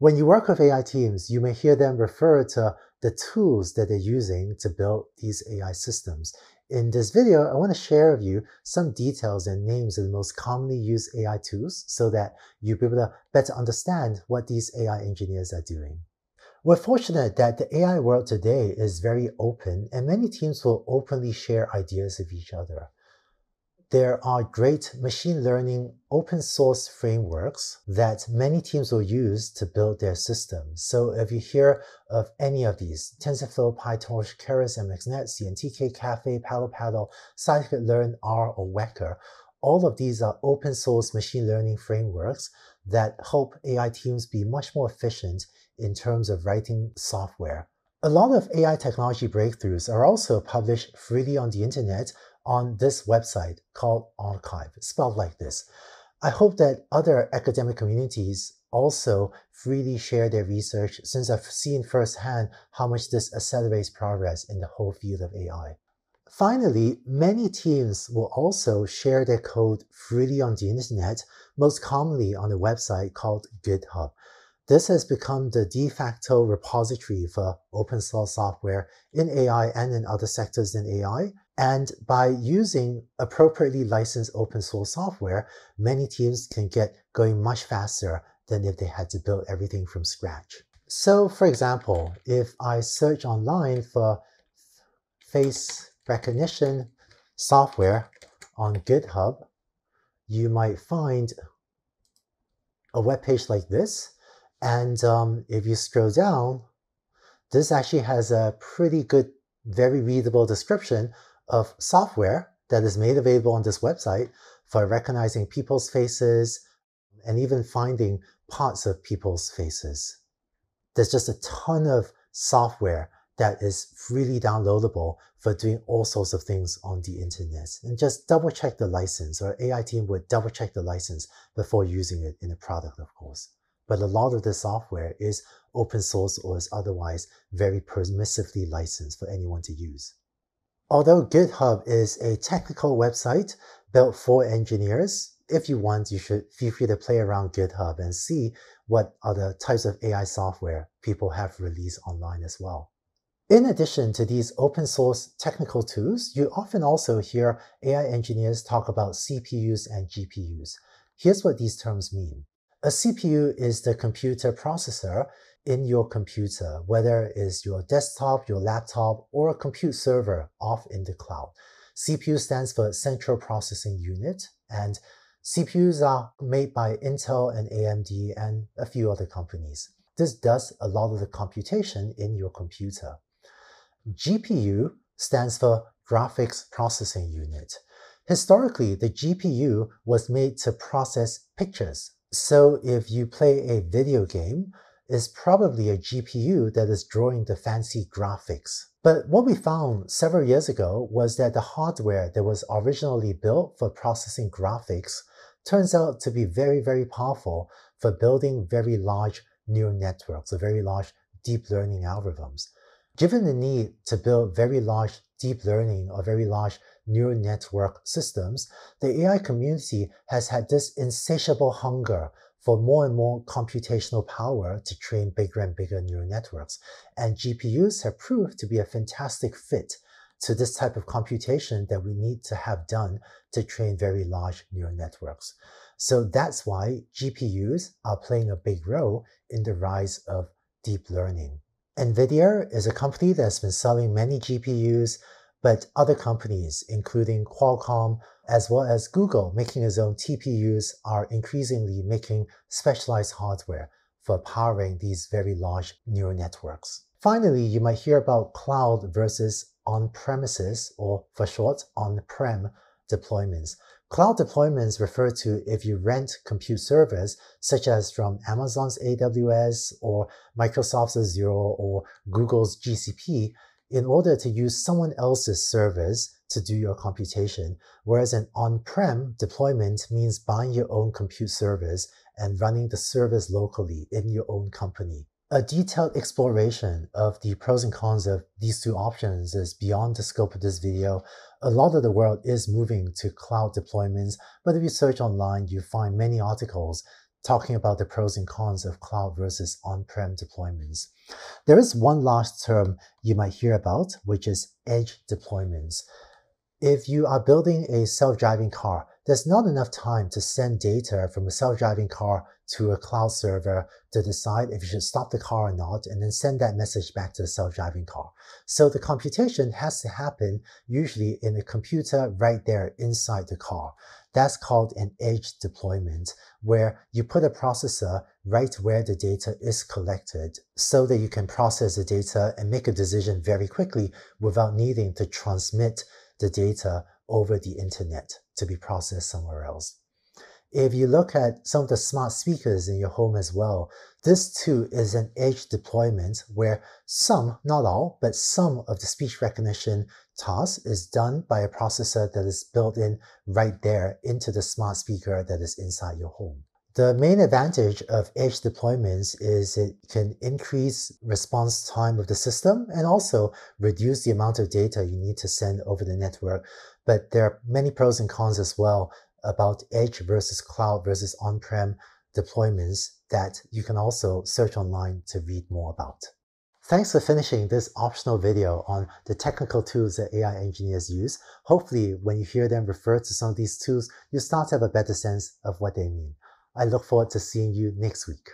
When you work with AI teams, you may hear them refer to the tools that they're using to build these AI systems. In this video, I want to share with you some details and names of the most commonly used AI tools so that you'll be able to better understand what these AI engineers are doing. We're fortunate that the AI world today is very open and many teams will openly share ideas with each other there are great machine learning open source frameworks that many teams will use to build their systems. So if you hear of any of these, TensorFlow, PyTorch, Keras, MXNet, CNTK, Caffe, PaddlePaddle, Scikit-learn, R, or Weka, all of these are open source machine learning frameworks that help AI teams be much more efficient in terms of writing software. A lot of AI technology breakthroughs are also published freely on the internet on this website called arXiv, spelled like this. I hope that other academic communities also freely share their research since I've seen firsthand how much this accelerates progress in the whole field of AI. Finally, many teams will also share their code freely on the internet, most commonly on a website called GitHub. This has become the de facto repository for open source software in AI and in other sectors than AI, and by using appropriately licensed open source software, many teams can get going much faster than if they had to build everything from scratch. So for example, if I search online for face recognition software on GitHub, you might find a web page like this. And um, if you scroll down, this actually has a pretty good, very readable description of software that is made available on this website for recognizing people's faces and even finding parts of people's faces. There's just a ton of software that is freely downloadable for doing all sorts of things on the internet. And just double check the license, or AI team would double check the license before using it in a product, of course. But a lot of the software is open source or is otherwise very permissively licensed for anyone to use. Although GitHub is a technical website built for engineers, if you want, you should feel free to play around GitHub and see what other types of AI software people have released online as well. In addition to these open source technical tools, you often also hear AI engineers talk about CPUs and GPUs. Here's what these terms mean. A CPU is the computer processor in your computer, whether it is your desktop, your laptop, or a compute server off in the cloud. CPU stands for Central Processing Unit, and CPUs are made by Intel and AMD and a few other companies. This does a lot of the computation in your computer. GPU stands for Graphics Processing Unit. Historically, the GPU was made to process pictures. So if you play a video game, is probably a GPU that is drawing the fancy graphics. But what we found several years ago was that the hardware that was originally built for processing graphics turns out to be very, very powerful for building very large neural networks or very large deep learning algorithms. Given the need to build very large deep learning or very large neural network systems, the AI community has had this insatiable hunger for more and more computational power to train bigger and bigger neural networks. And GPUs have proved to be a fantastic fit to this type of computation that we need to have done to train very large neural networks. So that's why GPUs are playing a big role in the rise of deep learning. NVIDIA is a company that's been selling many GPUs but other companies, including Qualcomm, as well as Google making its own TPUs, are increasingly making specialized hardware for powering these very large neural networks. Finally, you might hear about cloud versus on-premises, or for short, on-prem deployments. Cloud deployments refer to if you rent compute servers, such as from Amazon's AWS or Microsoft's Azure or Google's GCP, in order to use someone else's servers to do your computation, whereas an on-prem deployment means buying your own compute servers and running the service locally in your own company. A detailed exploration of the pros and cons of these two options is beyond the scope of this video. A lot of the world is moving to cloud deployments, but if you search online, you find many articles talking about the pros and cons of cloud versus on-prem deployments. There is one last term you might hear about, which is edge deployments. If you are building a self-driving car, there's not enough time to send data from a self-driving car to a cloud server to decide if you should stop the car or not, and then send that message back to the self-driving car. So the computation has to happen usually in a computer right there inside the car. That's called an edge deployment, where you put a processor right where the data is collected so that you can process the data and make a decision very quickly without needing to transmit the data over the internet to be processed somewhere else. If you look at some of the smart speakers in your home as well, this too is an edge deployment where some, not all, but some of the speech recognition task is done by a processor that is built in right there into the smart speaker that is inside your home. The main advantage of edge deployments is it can increase response time of the system and also reduce the amount of data you need to send over the network. But there are many pros and cons as well about edge versus cloud versus on-prem deployments that you can also search online to read more about. Thanks for finishing this optional video on the technical tools that AI engineers use. Hopefully, when you hear them refer to some of these tools, you start to have a better sense of what they mean. I look forward to seeing you next week.